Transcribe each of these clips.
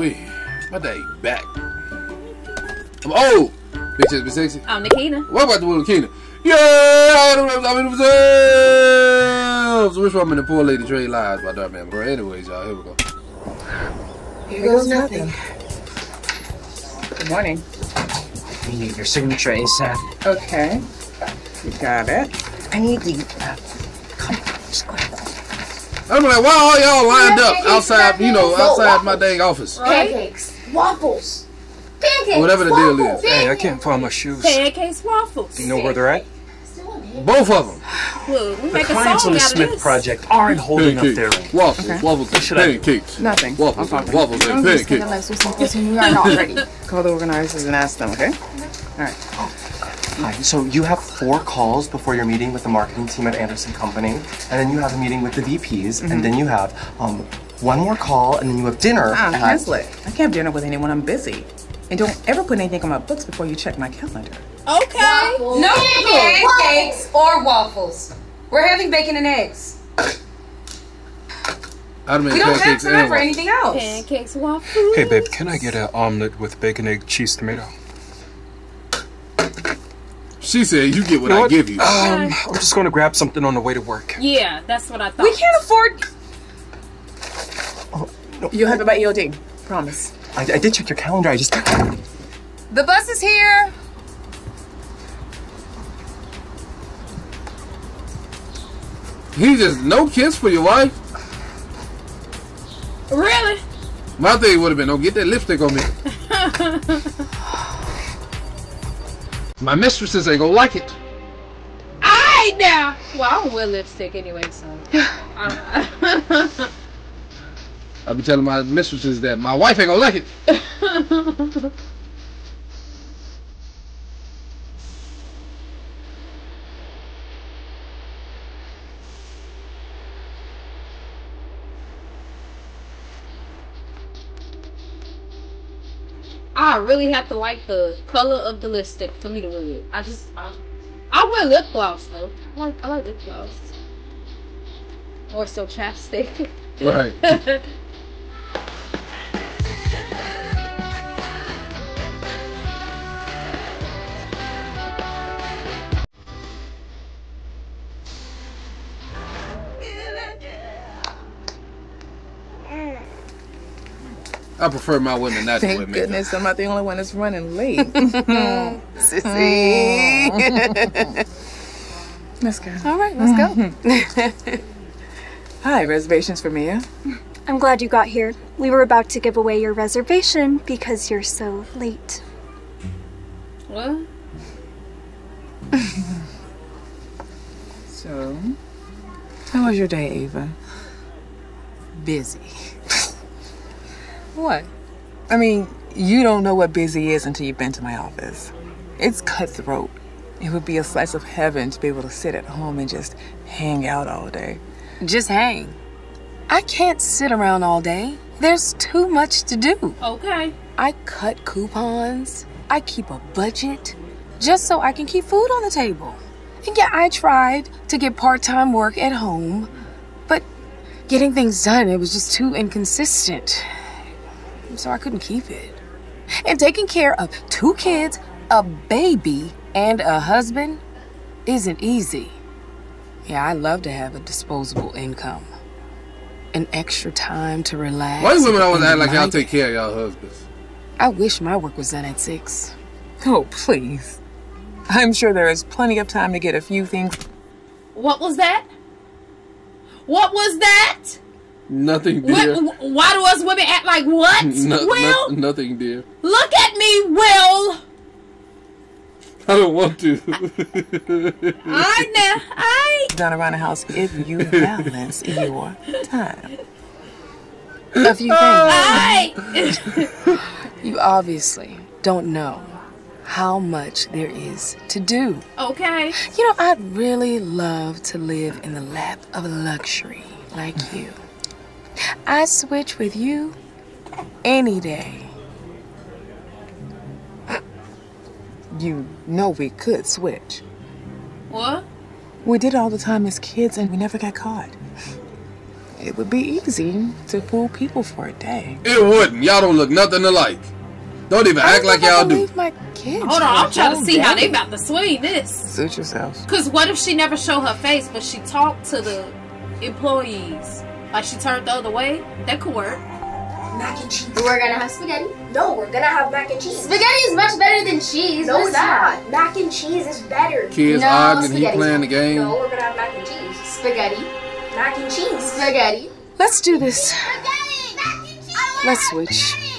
wee. My day back. I'm old. Big sexy, big sexy. I'm Nakina. What about the little Keena? Yeah, I don't remember. I'm in themselves. Which one in the poor lady trade lies by Dhar Mann? Bro, anyways, y'all, here we go. Here goes nothing. Good morning. We need your signature ASAP. Okay. You got it. I need the. Uh, come on, just go ahead. I'm like, why all y'all lined up outside, you know, outside my dang office? Pancakes, waffles, pancakes, Whatever the deal is. Hey, I can't find my shoes. Pancakes, waffles. Do you know where they're at? Both of them. Look, we The make a clients song on the Smith this. project aren't holding up their end. waffles, Okay. waffles, and should I do? pancakes. Nothing. Waffles, I'll and talk waffles, and Just pancakes. unless there's some we are not ready. Call the organizers and ask them, okay? All right. Hi, so you have four calls before your meeting with the marketing team at Anderson Company, and then you have a meeting with the VPs, and then you have um, one more call, and then you have dinner. Ah, at- cancel it. I can't have dinner with anyone. I'm busy. And don't ever put anything on my books before you check my calendar. Okay. No pancakes or waffles. We're having bacon and eggs. I'd have We don't have pancakes time and for anything else. Pancakes, waffles. Hey, babe, can I get an omelet with bacon, egg, cheese, tomato? She said, you get what You know I give you. Um, I'm just going to grab something on the way to work. Yeah, that's what I thought. We can't afford. You'll have it by EOD. Promise. I, I did check your calendar. I just. The bus is here. He just, no kiss for your wife? Really? My thing would have been, don't get that lipstick on me. My mistresses ain't gonna like it. Alright now. Well, I don't wear lipstick anyway, so. I'll be telling my mistresses that my wife ain't gonna like it. I really have to like the color of the lipstick for me to wear it. I just, I, I wear lip gloss though. I like, I like lip gloss. Or so chapstick. Right. I prefer my women not to wear Thank makeup. goodness I'm not the only one that's running late. Sissy. let's go. All right, let's go. Mm-hmm. Hi, reservations for Mia? I'm glad you got here. We were about to give away your reservation because you're so late. what? So, how was your day, Ava? Busy. What? I mean, you don't know what busy is until you've been to my office. It's cutthroat. It would be a slice of heaven to be able to sit at home and just hang out all day. Just hang. I can't sit around all day. There's too much to do. Okay. I cut coupons. I keep a budget just so I can keep food on the table. And yeah, I tried to get part time work at home, but getting things done, it was just too inconsistent. So I couldn't keep it. And taking care of two kids, a baby, and a husband isn't easy. Yeah, I love to have a disposable income. An extra time to relax. Why do women always act like y'all take care of y'all husbands? I wish my work was done at six. Oh, please. I'm sure there is plenty of time to get a few things. What was that? What was that? Nothing, What, dear. wh- why do us women act like what? No- Will, no- nothing, dear. look at me, Will. I don't want to. I now, I. done around the house if you balance your time. A few things. I. You obviously don't know how much there is to do. Okay. You know, I'd really love to live in the lap of luxury like you. I switch with you any day. You know we could switch. What? We did all the time as kids and we never got caught. it would be easy to fool people for a day. It wouldn't. Y'all don't look nothing alike. Don't even act like y'all do. Leave my kids. Hold on, for a I'm trying to whole see how day. they about to swing this. Suit yourselves. Cause what if she never show her face, but she talked to the employees, like she turned the other way? That could work. Mac and cheese. We're gonna have spaghetti. No, we're gonna have mac and cheese. Spaghetti is much better than cheese. No, what is it's that? Mac and cheese is better. Kids no, arguing, he spaghetti's playing the game. No, we're gonna have mac and cheese. Spaghetti. Mac and cheese. Spaghetti. Let's do this. Spaghetti. Mac and cheese. Let's switch.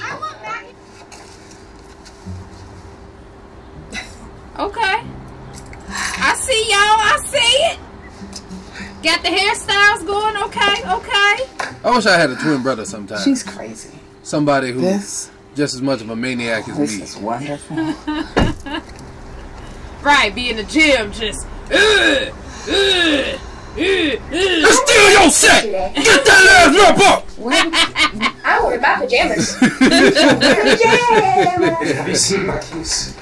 Got the hairstyles going. Okay. Okay. I wish I had a twin brother sometime. She's crazy. Somebody who This, just as much of a maniac as this me. is wonderful. Right. Be in the gym, just. Uh, uh, uh, uh. Steal your set! Get that ass up! up! I wear my pajamas. Have you seen my keys?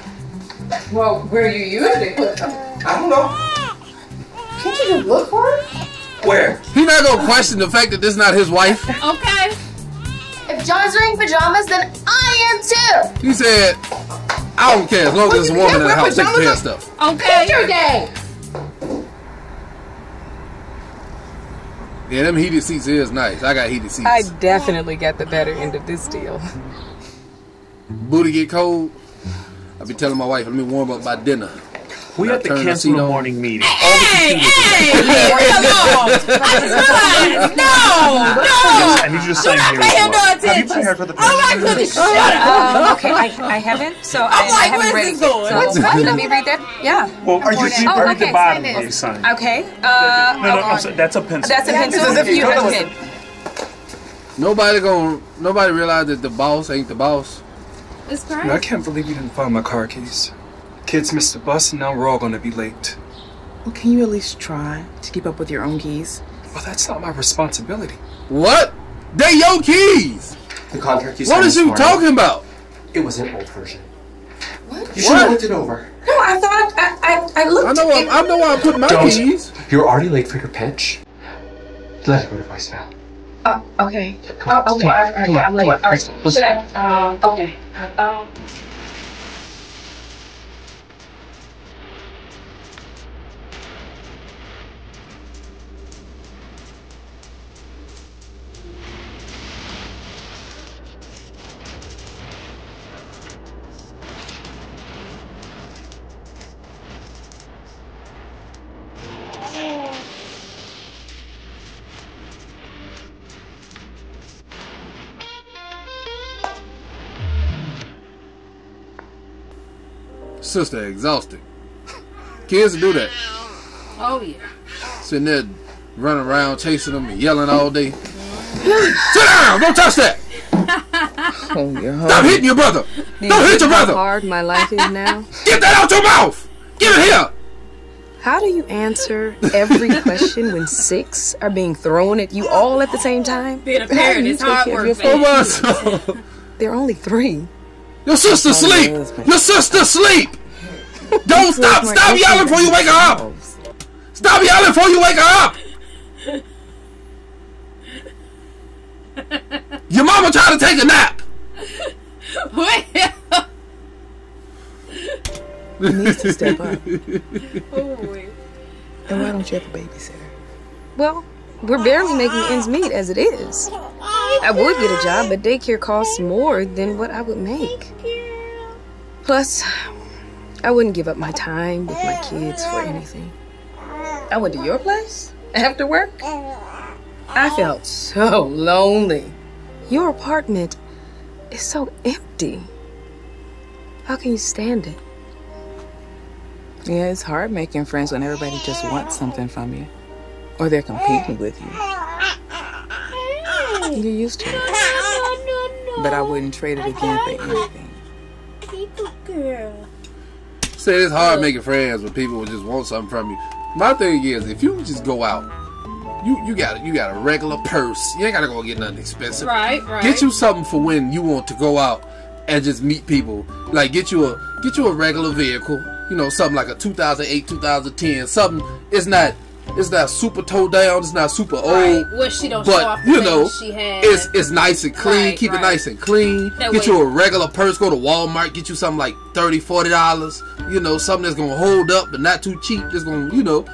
well, where are you usually put them? I don't know. Can't you just look for it? Where? He not gonna question the fact that this is not his wife. Okay. If John's wearing pajamas, then I am too. He said, I don't care as long as there's a woman in the house taking care of stuff. Okay. Picture day. Yeah, them heated seats is nice. I got heated seats. I definitely got the better end of this deal. Booty get cold. I be telling my wife, let me warm up by dinner. We have to turn the cancel seat the on. morning meeting. Hey, hey, come on. I just realized. No, no. Yes, I need you to sign here. Pay him no well. Have you attention. prepared for the Oh my goodness, shut up. Um, okay, I, I haven't, so I, I'm I like, haven't where's read this it. going? So let me read that. Yeah. Well, are you, you Oh, read okay, the bottom sign when this. sign. Okay. Uh, No, no, I'm sorry, that's a pencil. that's a pencil. as if you That's a pen. Nobody gonna, nobody realize that the boss ain't the boss. It's No, I can't believe you didn't find my car keys. Kids missed the bus, and now we're all gonna be late. Well, can you at least try to keep up with your own keys? Well, that's not my responsibility. What? They your keys. The contract you What signed is this you morning, talking about? It was an old version. What? You should have looked it over. No, I thought I, I, I looked. I know. I, I know. I put my Don't. keys. You're already late for your pitch. Let it go to voicemail. Uh, okay. Come on, Oh, okay. come on, All right. come on, I'm late. come on. All right. Let's- Should I? Um. Okay. Um. Sister exhausted. Kids do that. Oh yeah. Sitting there running around chasing them and yelling all day. Sit down! Don't touch that! Oh, you're Stop hitting your brother! Don't hit your brother! How hard my life is now? Get that out your mouth! Give it here! How do you answer every question when six are being thrown at you all at the same time? Being a parent is hard work. There are only three. Your sister oh, sleep! Your sister sleep! Don't stop! Stop yelling before you wake up! Stop yelling before you wake up! Your mama tried to take a nap! Wait. You need to step up. Oh, wait. And why don't you have a babysitter? Well, we're barely making ends meet as it is. I would get a job, but daycare costs more than what I would make. Plus, I wouldn't give up my time with my kids for anything. I went to your place after work. I felt so lonely. Your apartment is so empty. How can you stand it? Yeah, it's hard making friends when everybody just wants something from you. Or they're competing with you. You're used to it. But I wouldn't trade it again for anything. Say it's hard making friends when people who just want something from you. My thing is, if you just go out, you you got you got a regular purse. You ain't gotta go get nothing expensive. Right, right. Get you something for when you want to go out and just meet people. Like get you a get you a regular vehicle. You know, something like a 2008, 2010. Something. It's not It's not super toe down. It's not super old. Right, where she don't show but off you know, she has. it's it's nice and clean. Right, Keep right. it nice and clean. That get way- you a regular purse. Go to Walmart. Get you something like 30 40 dollars. You know, something that's gonna hold up but not too cheap. Just gonna you know,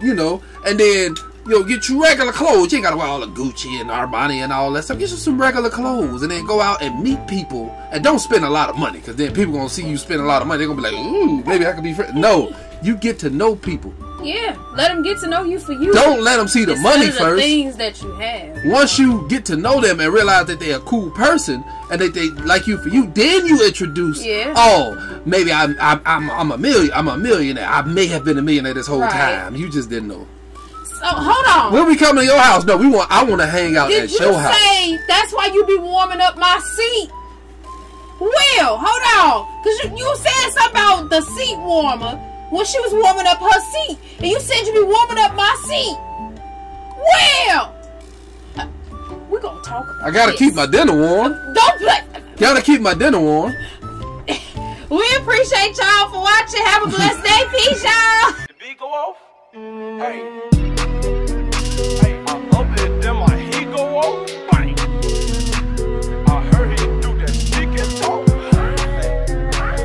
you know, and then. You know, get you regular clothes. You ain't gotta wear all the Gucci and Armani and all that stuff. Get you some regular clothes, and then go out and meet people, and don't spend a lot of money, cause then people gonna see you spend a lot of money. They're gonna be like, "Ooh, maybe I could be friends." No, you get to know people. Yeah, let them get to know you for you. Don't let them see the Instead money the first. things that you have. Once you get to know them and realize that they're a cool person and that they like you for you, then you introduce. Yeah. Oh, maybe I'm I'm I'm, I'm a million I'm a millionaire. I may have been a millionaire this whole Right. time. You just didn't know. So hold on. When we come to your house, no, we want I want to hang out Did at you your house. say that's why you be warming up my seat? Will, hold on. Because you, you said something about the seat warmer when she was warming up her seat. And you said you'd be warming up my seat. Well, Uh, We're going to talk about I gotta keep my dinner warm. Don't play. Gotta keep my dinner warm. We appreciate y'all for watching. Have a blessed day. Peace, y'all. The beat go off. Hey,